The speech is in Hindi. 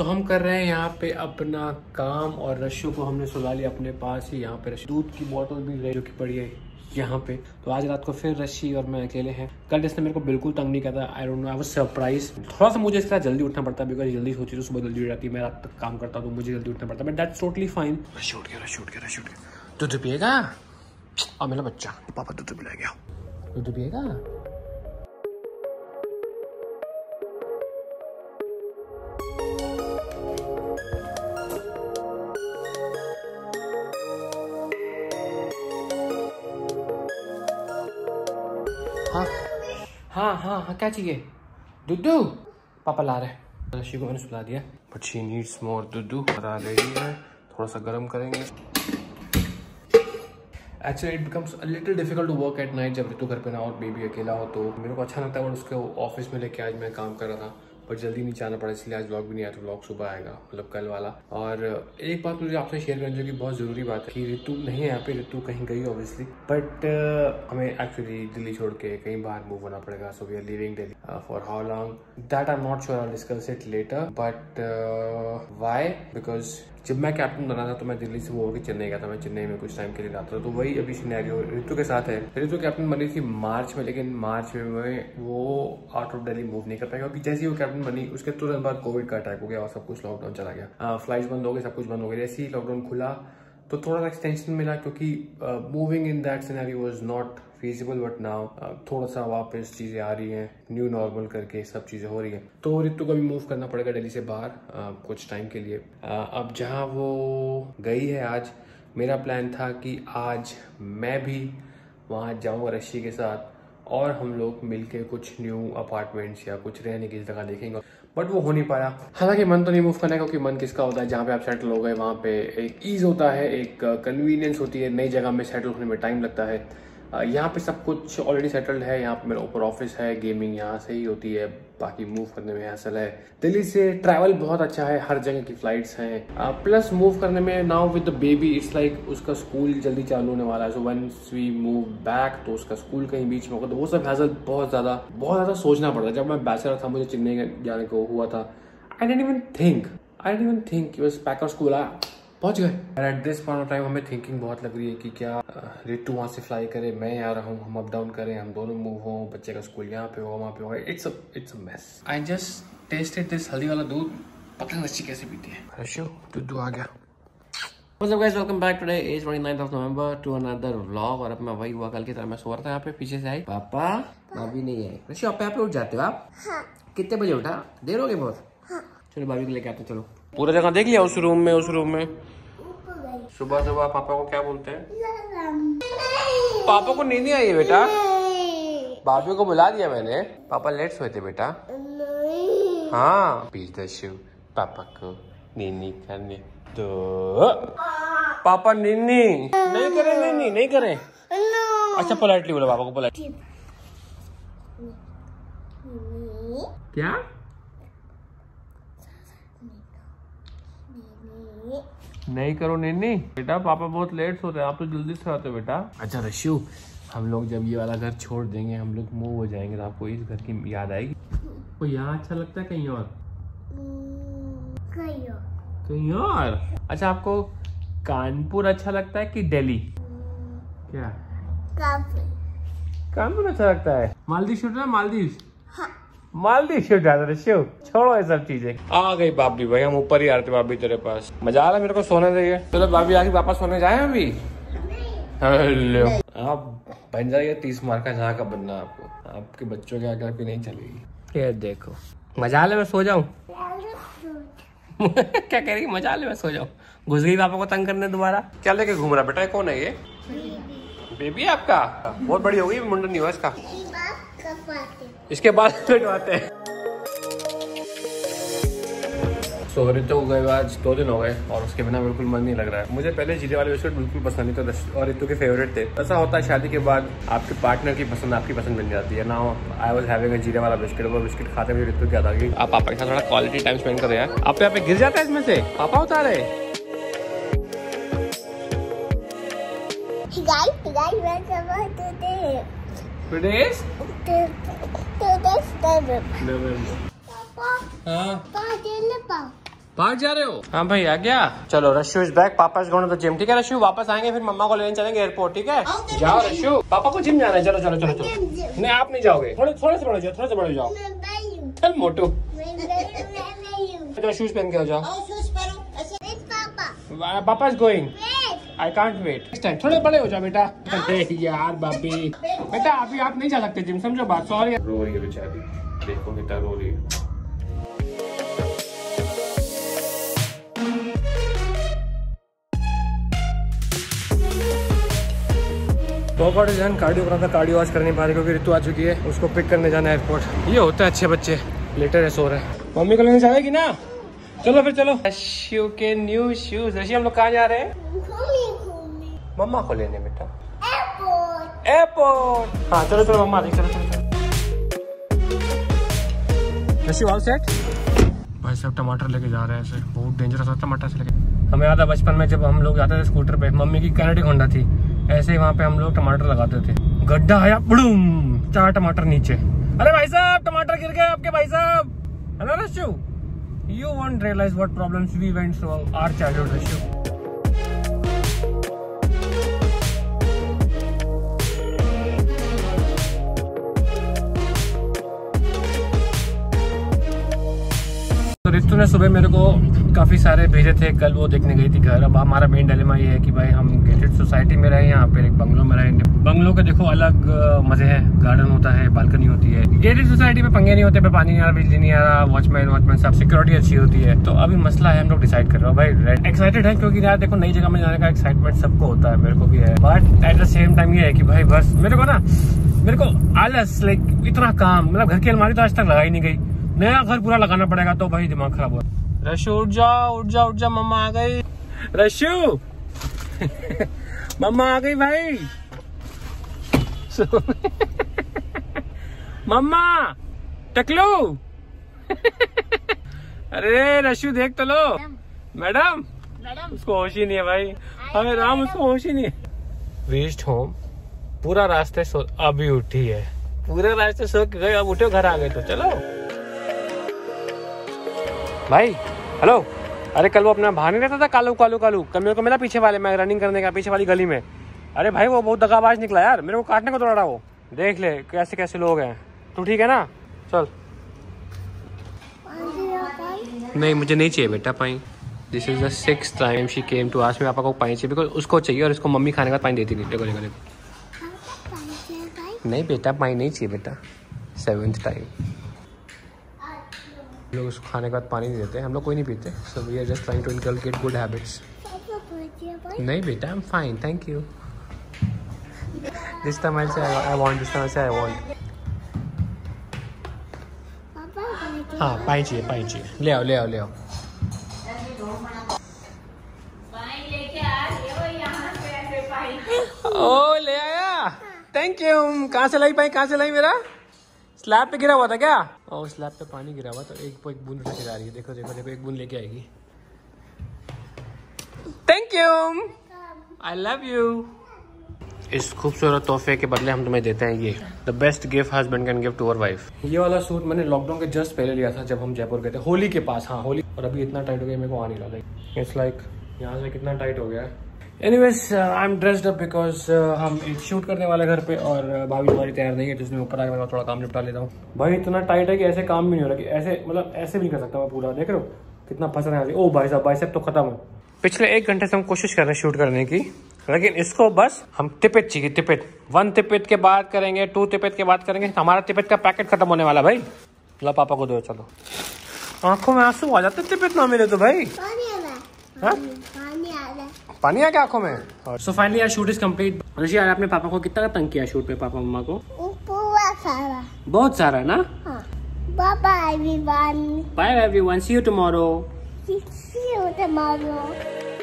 तो हम कर रहे हैं यहाँ पे अपना काम और रशियों को हमने सुला लिया अपने पास ही यहाँ पे दूध की बोतल भी रही जो कि पड़ी है यहाँ पे। तो आज रात को फिर रशी और मैं अकेले हैं। कल इसने मेरे को बिल्कुल तंग नहीं किया I don't know I was surprise थोड़ा सा मुझे इसका जल्दी उठना पड़ता है बिकॉज़ जल्दी सोची तो सुबह जल्दी उठ जाती है मैं रात तक काम करता तो मुझे जल्दी उठना पड़ता। है बट दैट्स टोटली फाइन रशी उठ गया रशी उठ गया रशी उठ गया। दूध पिएगा? और मेरा बच्चा पापा दूध पिला गया दूध पिएगा? हाँ। हाँ हाँ हाँ क्या चाहिए? दुद्धू पापा ला रहे हैं। रशी को मैंने सुला दिया। बट शी नीड्स मोर दुद्धू आ रही है। थोड़ा सा गर्म करेंगे। Actually it becomes a little difficult to work at night जब ऋतु घर पे ना और बेबी अकेला हो तो मेरे को अच्छा लगता है। और उसके ऑफ़िस में लेके आज मैं काम कर रहा था। पर जल्दी नहीं जाना पड़ा, इसलिए आज ब्लॉग भी नहीं आया तो ब्लॉग सुबह आएगा मतलब कल वाला। और, एक बात मुझे आपसे शेयर करना जो कि बहुत ज़रूरी बात है कि ऋतु नहीं है यहाँ पे, ऋतु कहीं गई ऑब्वियसली बट हमें एक्चुअली दिल्ली छोड़ के कहीं बाहर मूव होना पड़ेगा so we are living Delhi for how long that I am not sure I discuss it later but why because जब मैं कैप्टन बना था तो मैं दिल्ली से वो होकर चेन्नई गया था, मैं चेन्नई में कुछ टाइम के लिए रहा था तो वही अभी सिनेरियो ऋतु के साथ है। ऋतु कैप्टन बनी थी मार्च में, लेकिन मार्च में मैं वो आउट ऑफ़ दिल्ली मूव नहीं कर पाया, क्योंकि जैसे ही वो कैप्टन बनी, उसके तुरंत बाद कोविड का अटैक हो गया और सब कुछ लॉकडाउन चला गया। फ़्लाइट बंद हो गए, सब कुछ बंद हो गया जैसे ही लॉकडाउन खुला तो थोड़ा सा एक्सटेंशन मिला क्योंकि moving in that scenario was not feasible but now थोड़ा सा वापस चीज़ें आ रही हैं न्यू नॉर्मल करके सब चीज़ें हो रही हैं। तो ऋतु को भी मूव करना पड़ेगा दिल्ली से बाहर uh, कुछ टाइम के लिए। Uh, अब जहाँ वो गई है आज मेरा प्लान था कि आज मैं भी वहाँ जाऊँगा रशी के साथ और हम लोग मिलके कुछ न्यू अपार्टमेंट्स या कुछ रहने की जगह देखेंगे। बट वो हो नहीं पाया। हालाँकि मन तो नहीं मूव करना क्योंकि मन किसका होता है? जहाँ पे आप सेटल हो गए, वहाँ पे एक ईज होता है, एक कन्वीनियंस होती है, नई जगह में सेटल होने में टाइम लगता है। यहाँ पे सब कुछ ऑलरेडी सेटल्ड है। यहाँ पे मेरा ऊपर ऑफ़िस है गेमिंग यहाँ से ही होती है। बाकी मूव करने में हासिल है। दिल्ली से ट्रैवल बहुत अच्छा है। हर जगह की फ्लाइट्स हैं। प्लस मूव करने में now with the baby it's like उसका स्कूल जल्दी चालू होने वाला है। So once we move back तो उसका स्कूल कहीं बीच में होगा। तो वो सब हासिल बहुत ज़्यादा बहुत ज़्यादा सोचना पड़ता है। जब मैं बैचलर था, मुझे चेन्नई जाने को हुआ था। I didn't even think I didn't even think packer school आया। पहुँच गए। At this point of time हमें थिंकिंग बहुत लग रही है कि क्या रिटू वहाँ से फ्लाई करे मैं यहाँ रहूँ हम अप डाउन करें हम दोनों मूव हो बच्चे का स्कूल यहाँ पे हो वहाँ पे हो it's it's mess I just tested this हल्दी वाला दूध पता नहीं अच्छी कैसे पीती है। रशो दूध आ गया। What's up guys, welcome back today is 29th of November to another vlog और अब मैं वही हुआ कल की तरह मैं सो रहा था यहाँ पे पीछे से आई। पापा भाभी नहीं है। ऋषि आप यहाँ पे उठ जाते हो आप? हाँ। कितने बजे उठा? देर हो गई बहुत? हाँ। चलो भाभी को लेके आते चलो। पूरा जगह देख लिया उस रूम में उस रूम में। सुबह सुबह पापा को क्या बोलते हैं? पापा को नींद नहीं आई है बेटा? भाभी को बुला दिया मैंने। पापा लेट सोए थे बेटा। हाँ प्लीज़ पापा को नीनी करने दो। पापा नीनी नहीं। करे नीनी नहीं करे। अच्छा पोलाइटली बोलो पापा को पोलाइटली। क्या? नहीं करो नैनी। बेटा पापा बहुत लेट सोते हैं आप तो जल्दी से आते हो बेटा। अच्छा रशु हम लोग जब ये वाला घर छोड़ देंगे हम लोग मूव हो जाएँगे तो आपको इस घर की याद आएगी। को यहाँ अच्छा लगता है कहीं और? कहीं और। कहीं और? अच्छा आपको कानपुर अच्छा लगता है कि दिल्ली? क्या? काफ़ी कानपुर अच्छा लगता है। मालदीव है मालदीव? हाँ। मालदीव शिव जाते शिव छोड़ो ये सब चीज़ें। आ गई भाभी भाई हम ऊपर ही आ रहे थे भाभी तेरे पास। मज़ा आ रहा है मेरे को सोने देंगे चलो भाभी आके वापस सोने जाए अभी? हेलो। आप बन जाइए तीस मार्क का जहाँ का बनना है आपको। आपके बच्चों के आगे आपकी नहीं चलेगी। ये देखो। मज़ा ले मैं सो जाऊँ? क्या कह रही है? मज़ा ले मैं सो जाऊँ? घुस गई पापा को तंग करने दोबारा? क्या लेके घूम रहा बेटा कौन है ये? बेबी। है आपका? बहुत बड़ी हो गई मुंडन नहीं हुआ इसका इसके बाद कटवाते हैं। सोरी तो हो गए आज दो दिन हो गए और उसके बिना बिल्कुल मन नहीं लग रहा है। मुझे पहले जीरे वाले बिस्कुट बिल्कुल पसंद नहीं था और रितु के फेवरेट थे। ऐसा होता है शादी के बाद आपके पार्टनर की पसंद आपकी पसंद बन जाती है। ना आई वॉज़ हैविंग जीरे वाला बिस्किट वो बिस्किट खाते हुए रितु क्या था कि आप पापा के साथ थोड़ा क्वालिटी टाइम स्पेंड करें यार आप यहाँ पे गिर जाता है इसमें से? पापा उतारे। गाइस भाग जा रहे हो हाँ भाई आ गया चलो रशु इज़ बैक पापा is going to the gym ठीक है रशु वापस आएँगे, फिर मम्मा को लेने चलेंगे एयरपोर्ट ठीक है? जाओ रशु पापा को जिम जाना है, चलो चलो चलो चलो। नहीं, आप नहीं जाओगे। थोड़े थोड़े से बड़े जाओ, थोड़े से बड़े जाओ। चल, मोटू। तो शूज़ पहन के आ जाओ। पापा is going I can't wait थोड़े बड़े हो जाओ बेटा। यार बापी बेटा अभी आप नहीं जा सकते जिम समझो बात सॉरी रो रही है बेचारी। देखो कितना रो रही है। तो जन कार्डियो करा था कार्डियो आज कर नहीं पा रहे क्योंकि ऋतु आ चुकी है उसको पिक करने जाना है एयरपोर्ट ये होता है अच्छे बच्चे। लेटर है सो रहे हैं। मम्मी को लेने जाएगी ना? चलो फिर चलो। रशियो के न्यू शूज़ रशिया हम लोग कहाँ जा रहे हैं? मम्मा को लेने बेटा। एयरपोर्ट हाँ चलो चलो मम्मा चलो चलो सेट भाई साहब टमाटर लेके जा रहे हैं ऐसे बहुत डेंजरस होता है टमाटर से लेके हमें याद है बचपन में जब हम लोग जाते थे स्कूटर पे मम्मी की कैनेडिक होंडा थी ऐसे ही वहाँ पे हम लोग टमाटर लगाते थे गड्ढा आया बुड़ूम चार टमाटर नीचे अरे भाई साहब टमाटर गिर गए आपके भाई साहब है ना Rashu you won't realise what problems we went through our childhood Rashu तो रितु ने सुबह मेरे को काफ़ी सारे भेजे थे। कल वो देखने गई थी घर। अब हमारा मेन डिलेमा ये है कि भाई हम गेटेड सोसाइटी में रहे, यहाँ पे एक बंगलो में रहे। बंगलो के देखो अलग मज़े हैं। गार्डन होता है बालकनी होती है। गेटेड सोसाइटी में पंगे नहीं होते पे पानी नहीं आ रहा, बिजली नहीं आ रहा वॉचमैन वॉचमैन सब सिक्योरिटी अच्छी होती है। तो अभी मसला है, हम लोग डिसाइड कर रहे हो। भाई एक्साइटेड है क्योंकि यार देखो नई जगह में जाने का एक्साइटमेंट सबको होता है, मेरे को भी है। But at the same time ये है कि भाई बस, मेरे को ना, मेरे को आलस लाइक इतना काम मतलब घर की अलमारी तो आज तक लगाई नहीं गई। नया घर पूरा लगाना पड़ेगा तो भाई दिमाग खराब हो रशु उठ जाओ उठ जाओ उठ जाओ मम्मा आ गई। रशु! मम्मा आ गई भाई। मम्मा टकलू। अरे रशु देख तो लो। मैडम। मैडम उसको होश ही नहीं है भाई। अरे राम उसको होश ही नहीं है। रीच्ड होम पूरा रास्ते सो अभी उठी है। पूरा रास्ते सो के गए अब उठे घर आ गए तो चलो। भाई हेलो अरे कल वो अपना बाहर नहीं रहता था कालू कालू कालू। कल मेरे को मिला पीछे वाले में रनिंग करने का पीछे वाली गली में। अरे भाई वो बहुत दगाबाज निकला यार मेरे को काटने को दौड़ा रहा वो। देख ले कैसे कैसे लोग हैं। तू ठीक है ना? चल। नहीं मुझे नहीं चाहिए बेटा पानी this is the six time she came to ask me पापा को पानी चाहिए बिकॉज़ उसको चाहिए और इसको मम्मी खाने का पानी देती नहीं देखो देखो देखो। नहीं बेटा पानी नहीं चाहिए बेटा। सेवेंथ टाइम लोग उसको खाने के बाद पानी नहीं देते हम लोग कोई नहीं पीते। So we are just trying to inculcate good habits नहीं बेटा I am fine thank you this time I say I want this time से आई वांट हाँ पानी चाहिए पानी चाहिए। ले आओ ले आओ ले आओ। ओ, ले आया। थैंक यू कहाँ से लाई पाई? कहाँ से लाई मेरा? स्लैब पे गिरा हुआ था क्या? ओ स्लैब पे पानी गिरा हुआ तो एक एक बूंद लेके जा रही है। देखो देखो देखो एक बूंद लेके आएगी। Thank you I love you इस खूबसूरत तोहफे के बदले हम तुम्हें देते हैं ये। The best gift husband can give to our wife ये वाला सूट मैंने लॉकडाउन के जस्ट पहले लिया था जब हम जयपुर गए थे। होली के पास हाँ होली। और अभी इतना टाइट हो गया मेरे को आ नहीं रहा लाइक इट्स लाइक यहाँ से कितना टाइट हो गया। है anyways I am dressed up because हम एक शूट करने वाले घर पे और uh, भाभी हमारी तैयार नहीं है तो उसने ऊपर आके मैं थोड़ा काम निपटा लेता हूँ। भाई इतना टाइट है कि ऐसे काम भी नहीं हो रहा कि ऐसे मतलब ऐसे भी नहीं कर सकता मैं पूरा। देख रहे हो कितना फंस रहा है ओ भाई साहब भाई साहब तो खत्म हो। पिछले एक घंटे से हम कोशिश कर रहे हैं शूट करने की लेकिन इसको बस हम टिपिट चाहिए टिपिट वन टिपिट के बाद करेंगे टू टिपिट के बाद करेंगे हमारा टिपिट का पैकेट खत्म होने वाला भाई। ला पापा को दो चलो। आँखों में आँसू आ जाते टिपिट ना मिले तो भाई। हाँ? पानी आ गया आँखों में? सो फाइनली यार शूट इज़ कंप्लीट ऋषि यार आपने पापा को कितना तंग किया शूट पे पापा मम्मा को? सारा। बहुत सारा ना? हाँ। Bye everyone bye everyone see you tomorrow see you tomorrow.